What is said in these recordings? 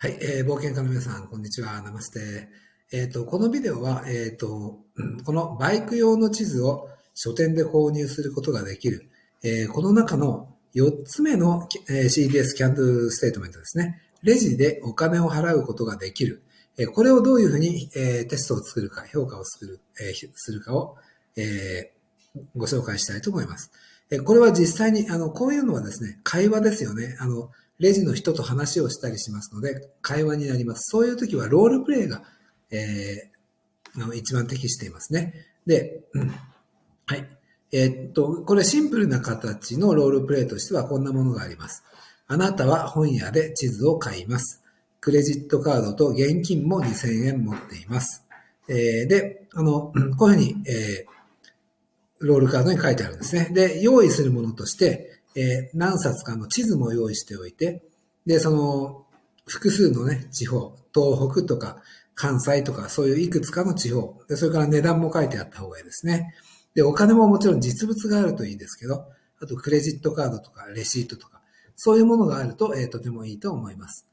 はい、えー、冒険家の皆さん、こんにちは。ナマステ。えっ、ー、と、このビデオは、えっ、ー、と、このバイク用の地図を書店で購入することができる、えー、この中の4つ目の、えー、CDS キャンドルステートメントですね。レジでお金を払うことができる。えー、これをどういうふうに、えー、テストを作るか、評価を作る、えー、するかを、えー、ご紹介したいと思います。これは実際に、あの、こういうのはですね、会話ですよね。あの、レジの人と話をしたりしますので、会話になります。そういう時はロールプレイが、えー、一番適していますね。で、うん、はい。えー、っと、これシンプルな形のロールプレイとしてはこんなものがあります。あなたは本屋で地図を買います。クレジットカードと現金も2000円持っています。えー、で、あの、こういうふうに、えー、ロールカードに書いてあるんですね。で、用意するものとして、えー、何冊かの地図も用意しておいて、で、その、複数のね、地方、東北とか関西とか、そういういくつかの地方、で、それから値段も書いてあった方がいいですね。で、お金ももちろん実物があるといいですけど、あとクレジットカードとかレシートとか、そういうものがあると、えー、とてもいいと思います。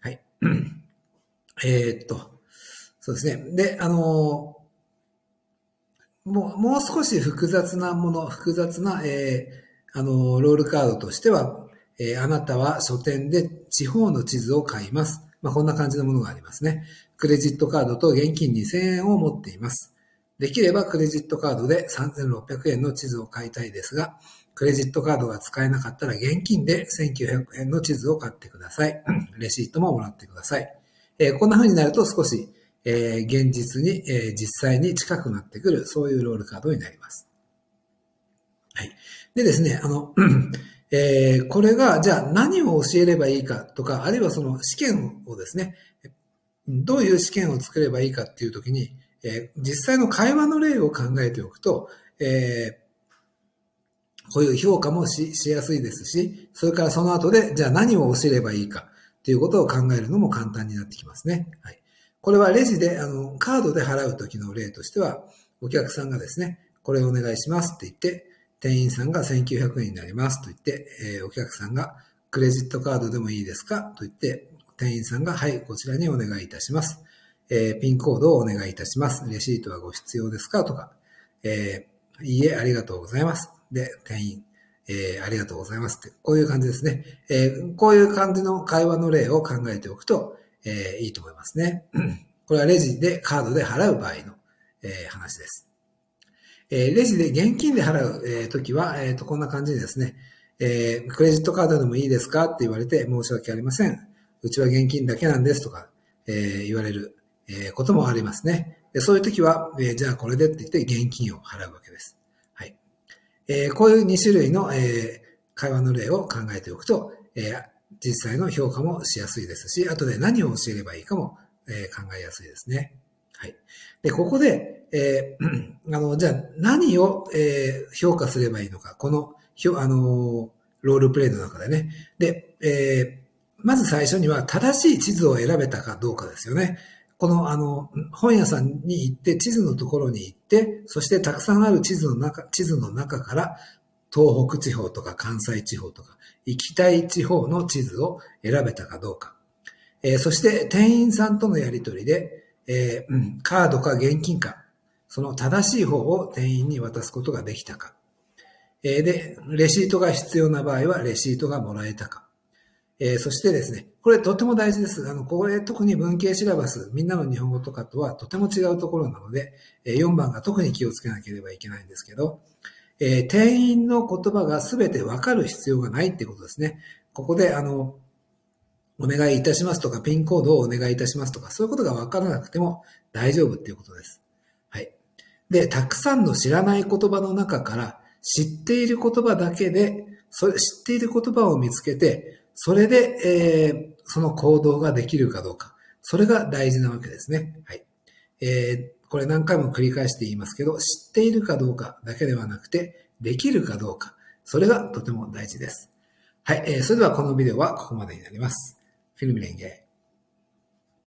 はい。えっと、そうですね。で、あのもう、もう少し複雑なもの、複雑な、えー、あの、ロールカードとしては、えー、あなたは書店で地方の地図を買います。まあ、こんな感じのものがありますね。クレジットカードと現金2000円を持っています。できればクレジットカードで3600円の地図を買いたいですが、クレジットカードが使えなかったら現金で1900円の地図を買ってください。レシートももらってください。えー、こんな風になると少し、えー、現実に、えー、実際に近くなってくる、そういうロールカードになります。はい。でですね、あの、えー、これが、じゃあ何を教えればいいかとか、あるいはその試験をですね、どういう試験を作ればいいかっていうときに、えー、実際の会話の例を考えておくと、えー、こういう評価もししやすいですし、それからその後で、じゃあ何を教えればいいかっていうことを考えるのも簡単になってきますね。はい。これはレジで、あの、カードで払うときの例としては、お客さんがですね、これお願いしますって言って、店員さんが1900円になりますと言って、えー、お客さんがクレジットカードでもいいですか？と言って、店員さんがはい、こちらにお願いいたします。えー、ピンコードをお願いいたします。レシートはご必要ですか？とか、えー、いいえ、ありがとうございます。で、店員、えー、ありがとうございますって、こういう感じですね。えー、こういう感じの会話の例を考えておくと、えー、いいと思いますね。これはレジでカードで払う場合の、えー、話です。えー、レジで現金で払う、えー、ときは、え、ー、と、こんな感じですね、えー、クレジットカードでもいいですか？って言われて申し訳ありません。うちは現金だけなんですとか、えー、言われる、えー、こともありますね。でそういうときは、えー、じゃあこれでって言って現金を払うわけです。はい。えー、こういう2種類の、えー、会話の例を考えておくと、えー、実際の評価もしやすいですし、後で何を教えればいいかも、えー、考えやすいですね。はい。で、ここで、えー、あの、じゃあ何を、えー、評価すればいいのか。この、あの、ロールプレイの中でね。で、え、まず最初には正しい地図を選べたかどうかですよね。この、あの、本屋さんに行って、地図のところに行って、そしてたくさんある地図の中、地図の中から、東北地方とか関西地方とか、行きたい地方の地図を選べたかどうか。えー、そして店員さんとのやりとりで、えーうん、カードか現金か、その正しい方を店員に渡すことができたか。えで、レシートが必要な場合はレシートがもらえたか。えそしてですね、これとても大事です。あの、これ特に文系シラバス、みんなの日本語とかとはとても違うところなので、え4番が特に気をつけなければいけないんですけど、え店員の言葉が全てわかる必要がないってことですね。ここで、あの、お願いいたしますとか、ピンコードをお願いいたしますとか、そういうことがわからなくても大丈夫っていうことです。はいで、たくさんの知らない言葉の中から知っている言葉だけで、それ、知っている言葉を見つけて、それで、えー、その行動ができるかどうか。それが大事なわけですね。はい。えー、これ何回も繰り返して言いますけど、知っているかどうかだけではなくて、できるかどうか。それがとても大事です。はい。えー、それではこのビデオはここまでになります。フィルムレンゲ